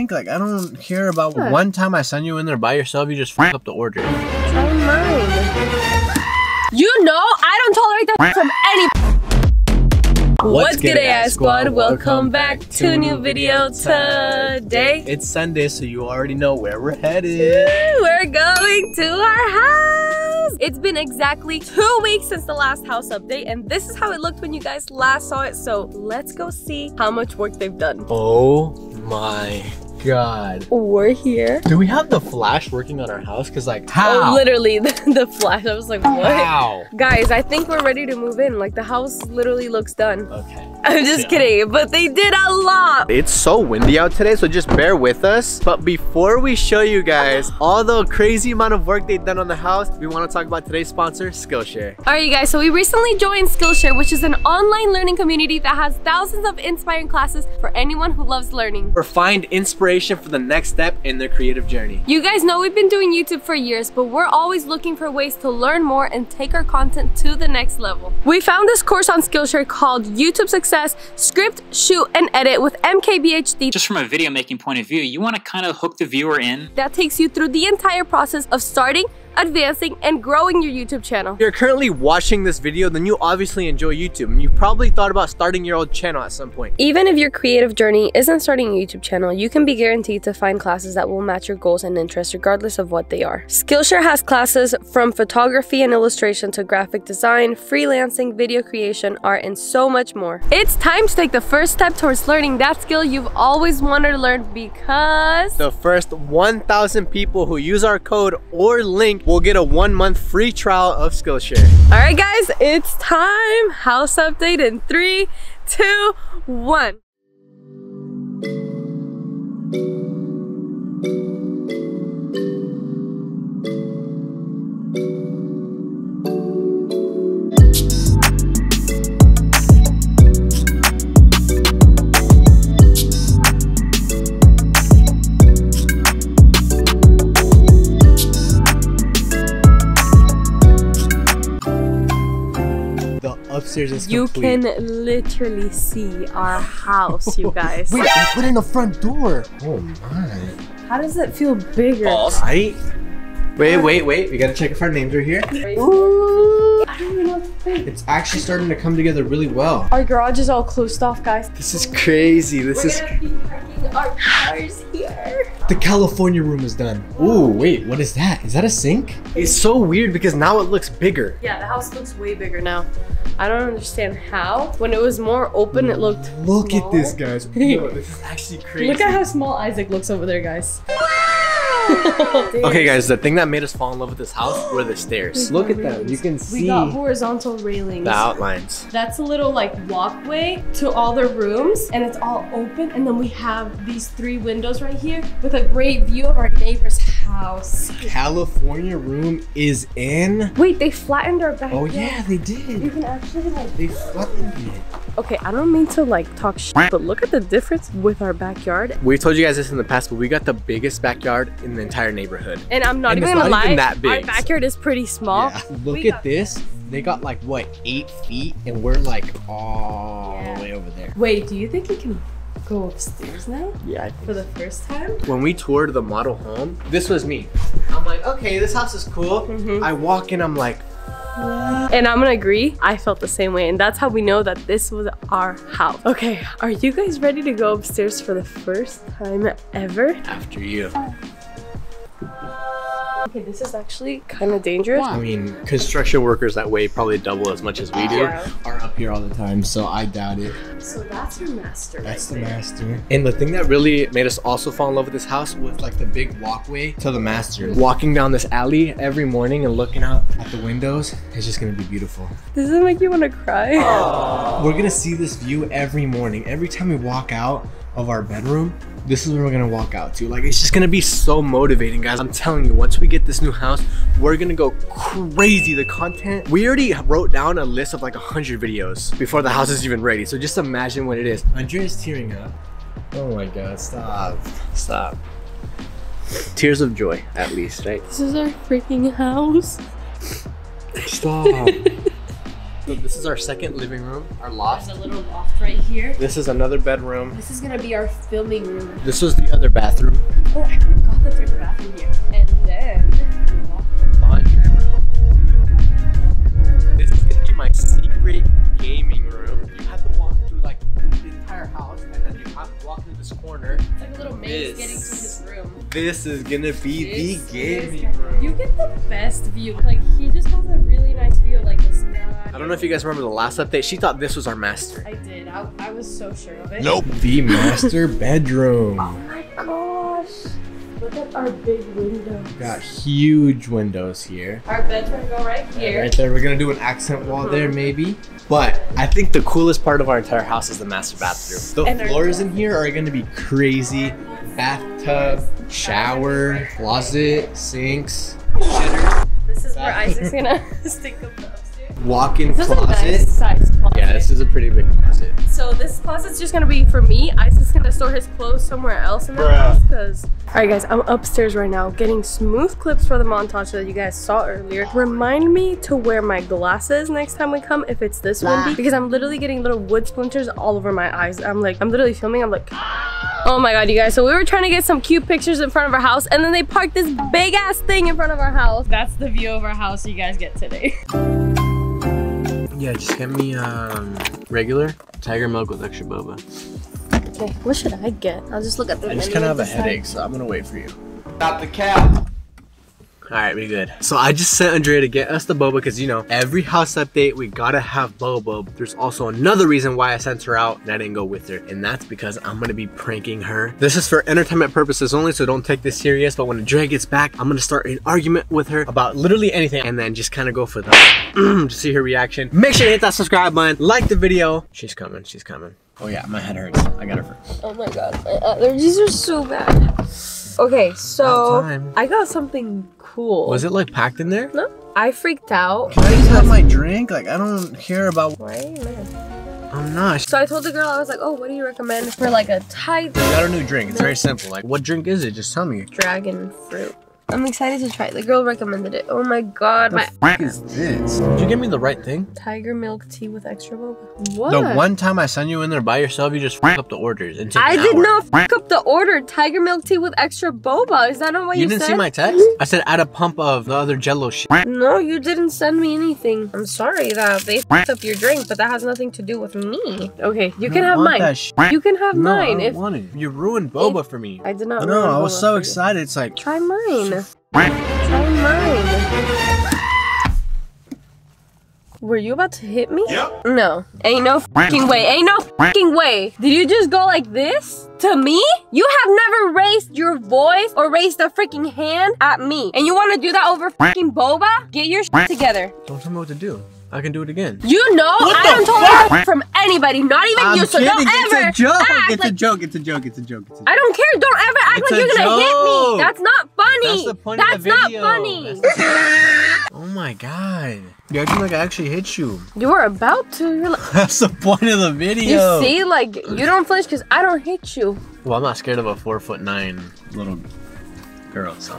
think like I don't care about what? one time I send you in there by yourself. You just fuck up the order. Try mine. You know I don't tolerate that from any. What's, What's good, AI squad? Welcome back to a new video today. It's Sunday, so you already know where we're headed. We're going to our house. It's been exactly two weeks since the last house update, and this is how it looked when you guys last saw it. So let's go see how much work they've done. Oh my god. We're here. Do we have the flash working on our house? Because like, oh, how? Oh, literally, the, the, flash. I was like, what? How? Guys, I think we're ready to move in. Like, the house literally looks done. Okay. I'm just yeah. kidding, but they did a lot. It's so windy out today, so just bear with us. But before we show you guys all the crazy amount of work they've done on the house, we want to talk about today's sponsor, Skillshare. All right, you guys, so we recently joined Skillshare, which is an online learning community that has thousands of inspiring classes for anyone who loves learning. Or find inspiration for the next step in their creative journey. You guys know we've been doing YouTube for years, but we're always looking for ways to learn more and take our content to the next level. We found this course on Skillshare called YouTube Success success, script, shoot, and edit with MKBHD. Just from a video making point of view, you want to kind of hook the viewer in. That takes you through the entire process of starting, advancing, and growing your YouTube channel. If you're currently watching this video, then you obviously enjoy YouTube and you probably thought about starting your own channel at some point. Even if your creative journey isn't starting a YouTube channel, you can be guaranteed to find classes that will match your goals and interests regardless of what they are. Skillshare has classes from photography and illustration to graphic design, freelancing, video creation, art, and so much more. It's time to take the first step towards learning that skill you've always wanted to learn because... The first 1,000 people who use our code or link we'll get a one month free trial of Skillshare. All right, guys, it's time. House update in three, two, one. Upstairs is you complete. can literally see our house, you guys. Wait, they put in a front door. Oh my. How does it feel bigger? Balls. Right? Wait, wait, wait. We gotta check if our names are here. Ooh, I don't even know what to think. It's actually starting to come together really well. Our garage is all closed off, guys. This is crazy. This We're is. Gonna be parking our cars here. The California room is done. Ooh, wait, what is that? Is that a sink? It's so weird because now it looks bigger. Yeah, the house looks way bigger now. I don't understand how. When it was more open, it looked Look smaller. at this, guys. Whoa, this is actually crazy. Look at how small Isaac looks over there, guys. okay, guys, the thing that made us fall in love with this house were the stairs. Look at them. You can see we got horizontal railings. The outlines. That's a little like walkway to all the rooms, and it's all open. And then we have these three windows right here with a great view of our neighbor's house. California room is in. Wait, they flattened our oh, backyard. Oh yeah, they did. You can actually like. They flattened it. Okay, I don't mean to like talk shit, but look at the difference with our backyard. We've told you guys this in the past, but we got the biggest backyard in the entire neighborhood. And I'm not and even gonna not lie, even that big. our backyard is pretty small. Yeah. Look we at this. They got like what eight feet, and we're like all yeah. the way over there. Wait, do you think you can go upstairs now? Yeah, For the first time? When we toured the model home, this was me. I'm like, okay, this house is cool. Mm -hmm. I walk in, I'm like, and I'm gonna agree, I felt the same way. And that's how we know that this was our house. Okay, are you guys ready to go upstairs for the first time ever? After you. Okay, this is actually kind of dangerous. I mean, construction workers that weigh probably double as much as we do yeah. are up here all the time, so I doubt it. So that's your master. That's right the there. master. And the thing that really made us also fall in love with this house was like the big walkway to the master. Walking down this alley every morning and looking out at the windows is just gonna be beautiful. Does it make you want to cry? Aww. We're gonna see this view every morning. Every time we walk out of our bedroom, this is where we're gonna walk out to. Like, it's just gonna be so motivating, guys. I'm telling you, once we get this new house, we're gonna go crazy. The content, we already wrote down a list of like 100 videos before the house is even ready. So just imagine what it is. Andrea's tearing up. Oh my God, stop, stop. Tears of joy, at least, right? This is our freaking house. Stop. So this is our second living room, our loft. There's a little loft right here. This is another bedroom. This is gonna be our filming room. This was the other bathroom. Oh, I forgot that there's a bathroom here. And then Laundry room. This is gonna be my secret gaming room. You have to walk through like the entire house, and then you have to walk through this corner. it's like a little maze This. getting to his room. This is gonna be This the gaming room. You get the best view. Like he a really nice view of like the sky. I don't know if you guys remember the last update. She thought this was our master. I did. I, I was so sure of it. Nope. The master bedroom. Oh my gosh. Look at our big window. Got huge windows here. Our bed's gonna go right here. Right there, we're gonna do an accent wall there, uh-huh. maybe. But I think the coolest part of our entire house is the master bathroom. The our- floors in here are gonna be crazy. Bathtub, shower, closet, sinks, shitter, This is where Isaac's gonna stick up the upstairs. walk-in This is a nice closet. size closet. Yeah, this is a pretty big closet. So this closet's just gonna be for me. Isaac's gonna store his clothes somewhere else in the Bruh. house because. All right, guys, I'm upstairs right now getting smooth clips for the montage that you guys saw earlier. Remind me to wear my glasses next time we come if it's this windy because I'm literally getting little wood splinters all over my eyes. I'm like, I'm literally filming. I'm like. Oh my god, you guys. So we were trying to get some cute pictures in front of our house and then they parked this big ass thing in front of our house. That's the view of our house you guys get today. Yeah, just get me um regular tiger milk with extra boba. Okay, what should I get? I'll just look at the I just kind of have a decide. headache, so I'm gonna wait for you. Not the cap. All right, we good. So I just sent Andrea to get us the boba because you know every house update we gotta have boba. There's also another reason why I sent her out and I didn't go with her, and that's because I'm gonna be pranking her. This is for entertainment purposes only, so don't take this serious. But when Andrea gets back, I'm gonna start an argument with her about literally anything, and then just kind of go for the to see her reaction. Make sure to hit that subscribe button, like the video. She's coming. She's coming. Oh yeah, my head hurts. I got her first. Oh my god, my uh, allergies are so bad. Okay, so I got something cool. Was it like packed in there? No, I freaked out. Can I just have my drink? Like I don't care about. Why are you mad? I'm not. So I told the girl, I was like, oh, what do you recommend for like a Thai I got a new drink. It's very simple. Like, what drink is it? Just tell me. dragon fruit? I'm excited to try it. The girl recommended it. Oh my god, my What is this? Did you give me the right thing? tiger milk tea with extra boba. What? The one time I sent you in there by yourself, you just f up the orders and took I an did hour. not fuck up the order. Tiger milk tea with extra boba. Is that not what you, said? You didn't said? see my text? I said add a pump of the other Jello shit. No, you didn't send me anything. I'm sorry that they fucked up your drink, but that has nothing to do with me. Okay, you can have mine. You can have No, I mine. don't If want it. You ruined boba for me. I did not. No, I was so excited. It's like Try mine. Try mine. Were you about to hit me? Yep. No. Ain't no fucking way. Ain't no fucking way. Did you just go like this? To me? You have never raised your voice or raised a freaking hand at me. And you want to do that over fucking boba? Get your shit together. don't tell me what to do. I can do it again. You know What I don't tolerate from anybody, not even I'm you. So kidding. don't It's ever a joke. act It's a joke. It's a joke. It's a joke. It's a I don't care. Don't ever act It's like you're gonna hit me. That's not funny. That's the point That's of the not video. funny. That's- Oh my god. You're acting like I actually hit you. You were about to. You're like, That's the point of the video. you video. see, like you don't flinch because I don't hit you. Well, I'm not scared of a four foot nine little girl, so.